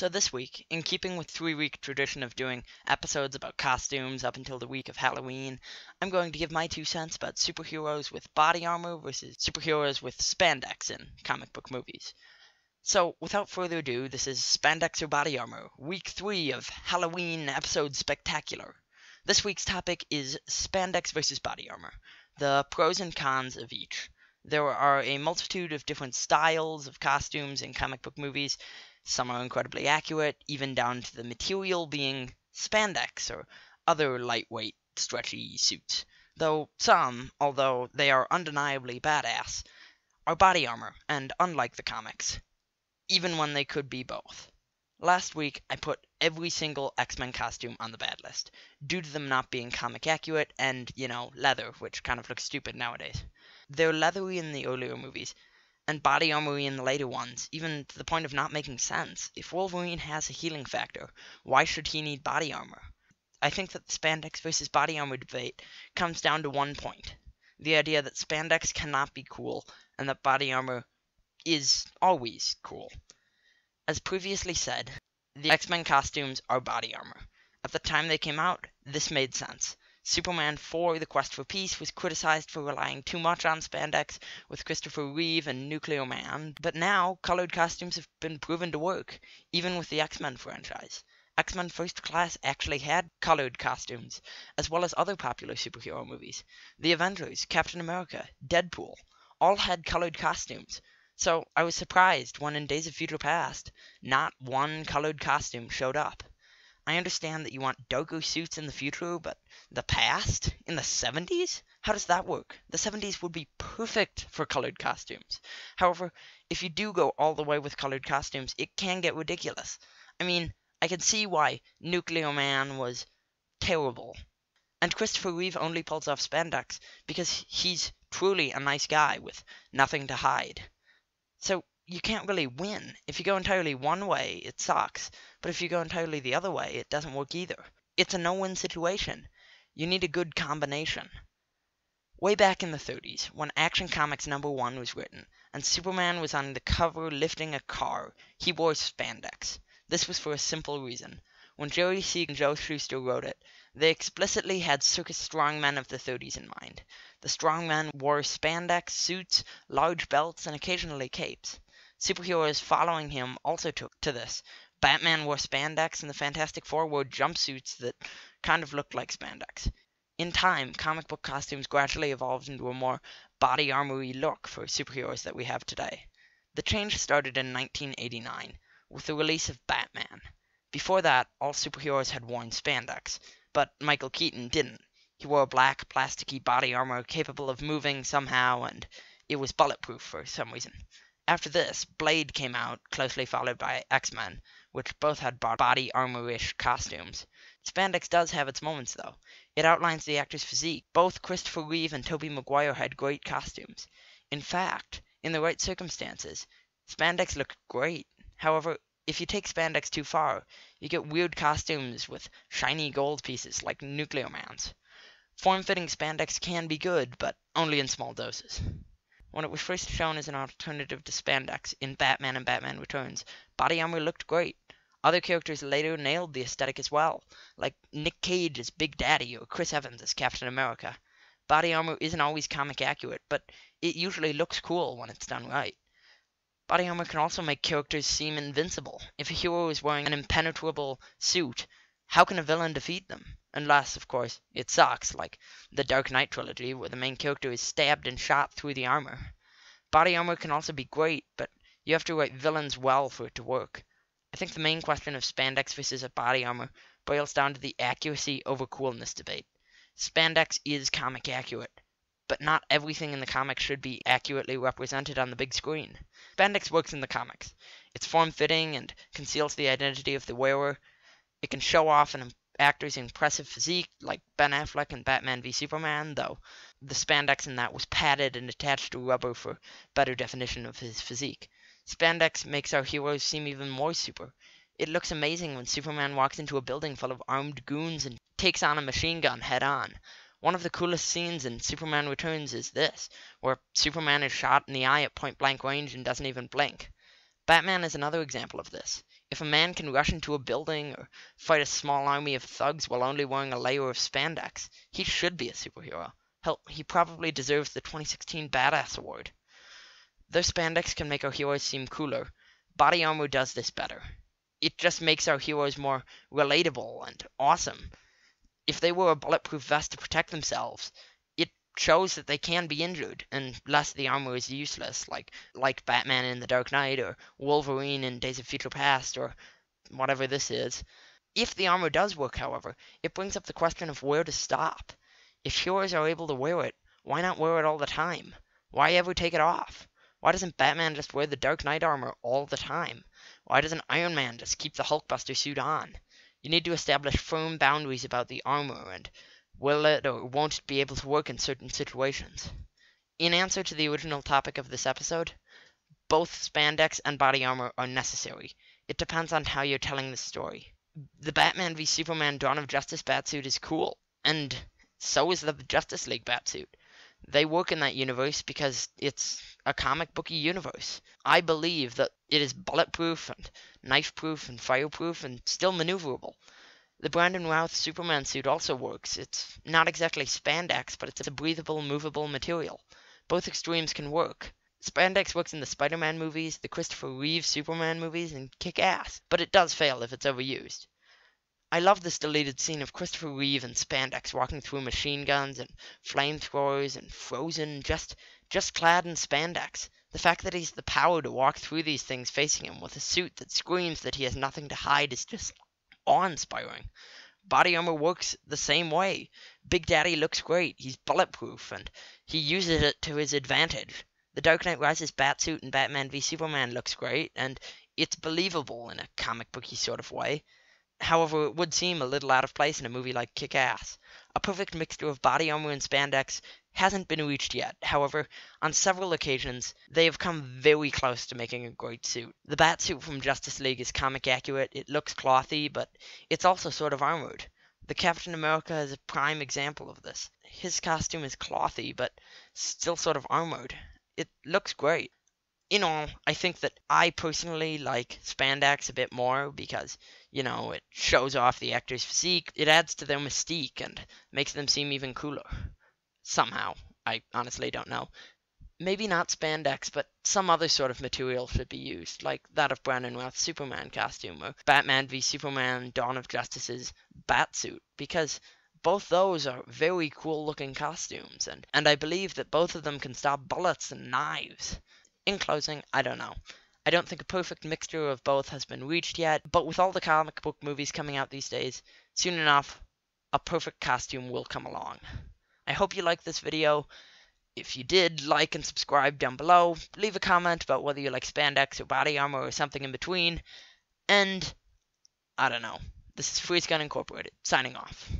So this week, in keeping with three-week tradition of doing episodes about costumes up until the week of Halloween, I'm going to give my two cents about superheroes with body armor versus superheroes with spandex in comic book movies. So, without further ado, this is Spandex or Body Armor, week three of Halloween episode spectacular. This week's topic is spandex versus body armor, the pros and cons of each. There are a multitude of different styles of costumes in comic book movies. Some are incredibly accurate, even down to the material being spandex or other lightweight, stretchy suits. Though some, although they are undeniably badass, are body armor, and unlike the comics, even when they could be both. Last week, I put every single X Men costume on the bad list, due to them not being comic accurate and, you know, leather, which kind of looks stupid nowadays. They're leathery in the earlier movies, and body armory in the later ones, even to the point of not making sense. If Wolverine has a healing factor, why should he need body armor? I think that the spandex versus body armor debate comes down to one point the idea that spandex cannot be cool and that body armor is always cool. As previously said, the X Men costumes are body armor. At the time they came out, this made sense. Superman 4 The Quest for Peace was criticized for relying too much on spandex with Christopher Reeve and Nuclear Man, but now colored costumes have been proven to work, even with the X Men franchise. X Men First Class actually had colored costumes, as well as other popular superhero movies. The Avengers, Captain America, Deadpool, all had colored costumes. So I was surprised when in Days of Future Past, not one colored costume showed up. I understand that you want darker suits in the future, but the past? In the 70s? How does that work? The 70s would be perfect for colored costumes. However, if you do go all the way with colored costumes, it can get ridiculous. I mean, I can see why Nuclear Man was terrible. And Christopher Reeve only pulls off spandex because he's truly a nice guy with nothing to hide. So you can't really win. If you go entirely one way, it sucks. But if you go entirely the other way, it doesn't work either. It's a no-win situation. You need a good combination. Way back in the 30s, when Action Comics number 1 was written, and Superman was on the cover lifting a car, he wore spandex. This was for a simple reason. When Jerry Sieg and Joe Shuster wrote it, they explicitly had circus strongmen of the 30s in mind. The strongmen wore spandex suits, large belts, and occasionally capes. Superheroes following him also took to this. Batman wore spandex, and the Fantastic Four wore jumpsuits that kind of looked like spandex. In time, comic book costumes gradually evolved into a more body armory look for superheroes that we have today. The change started in 1989 with the release of Batman. Before that, all superheroes had worn spandex, but Michael Keaton didn't. He wore a black, plasticky body armor capable of moving somehow, and it was bulletproof for some reason. After this, Blade came out, closely followed by X-Men, which both had body armor-ish costumes. Spandex does have its moments, though. It outlines the actor's physique. Both Christopher Reeve and Tobey Maguire had great costumes. In fact, in the right circumstances, spandex looked great. However, if you take spandex too far, you get weird costumes with shiny gold pieces like Nuclear Man's. Form-fitting spandex can be good, but only in small doses. When it was first shown as an alternative to spandex in Batman and Batman Returns, body armor looked great. Other characters later nailed the aesthetic as well, like Nick Cage as Big Daddy or Chris Evans as Captain America. Body armor isn't always comic accurate, but it usually looks cool when it's done right. Body armor can also make characters seem invincible. If a hero is wearing an impenetrable suit, how can a villain defeat them? Unless, of course, it sucks, like the Dark Knight trilogy, where the main character is stabbed and shot through the armor. Body armor can also be great, but you have to write villains well for it to work. I think the main question of spandex versus body armor boils down to the accuracy over coolness debate. Spandex is comic accurate, but not everything in the comics should be accurately represented on the big screen. Spandex works in the comics. It's form-fitting and conceals the identity of the wearer, it can show off an actor's impressive physique, like Ben Affleck in Batman v Superman, though the spandex in that was padded and attached to rubber for better definition of his physique. Spandex makes our heroes seem even more super. It looks amazing when Superman walks into a building full of armed goons and takes on a machine gun head on. One of the coolest scenes in Superman Returns is this, where Superman is shot in the eye at point blank range and doesn't even blink. Batman is another example of this. If a man can rush into a building or fight a small army of thugs while only wearing a layer of spandex, he should be a superhero. Hell, he probably deserves the 2016 Badass Award. Though spandex can make our heroes seem cooler, body armor does this better. It just makes our heroes more relatable and awesome. If they wear a bulletproof vest to protect themselves, shows that they can be injured, unless the armor is useless, like like Batman in The Dark Knight or Wolverine in Days of Future Past or whatever this is. If the armor does work, however, it brings up the question of where to stop. If heroes are able to wear it, why not wear it all the time? Why ever take it off? Why doesn't Batman just wear the Dark Knight armor all the time? Why doesn't Iron Man just keep the Hulkbuster suit on? You need to establish firm boundaries about the armor and will it or won't it be able to work in certain situations. In answer to the original topic of this episode, both spandex and body armor are necessary. It depends on how you're telling the story. The Batman v Superman Dawn of Justice batsuit is cool, and so is the Justice League batsuit. They work in that universe because it's a comic booky universe. I believe that it is bulletproof and knife proof and fireproof and still maneuverable. The Brandon Routh Superman suit also works. It's not exactly spandex, but it's a breathable, movable material. Both extremes can work. Spandex works in the Spider Man movies, the Christopher Reeve Superman movies, and kick ass, but it does fail if it's overused. I love this deleted scene of Christopher Reeve and spandex walking through machine guns and flamethrowers and frozen, just just clad in spandex. The fact that he's the power to walk through these things facing him with a suit that screams that he has nothing to hide is just awe-inspiring. Body armor works the same way. Big Daddy looks great. He's bulletproof and he uses it to his advantage. The Dark Knight Rises batsuit in Batman v Superman looks great and it's believable in a comic booky sort of way. However, it would seem a little out of place in a movie like Kick Ass. A perfect mixture of body armor and spandex hasn't been reached yet. However, on several occasions, they have come very close to making a great suit. The bat suit from Justice League is comic accurate, it looks clothy, but it's also sort of armored. The Captain America is a prime example of this. His costume is clothy, but still sort of armored. It looks great in all, I think that I personally like spandex a bit more because, you know, it shows off the actor's physique, it adds to their mystique and makes them seem even cooler. Somehow. I honestly don't know. Maybe not spandex, but some other sort of material should be used, like that of Brandon Routh's Superman costume, or Batman v Superman Dawn of Justice's Batsuit, because both those are very cool looking costumes, and, and I believe that both of them can stop bullets and knives. In closing, I don't know. I don't think a perfect mixture of both has been reached yet, but with all the comic book movies coming out these days, soon enough, a perfect costume will come along. I hope you liked this video. If you did, like and subscribe down below. Leave a comment about whether you like spandex or body armor or something in between. And, I don't know. This is Freeze Gun Incorporated, signing off.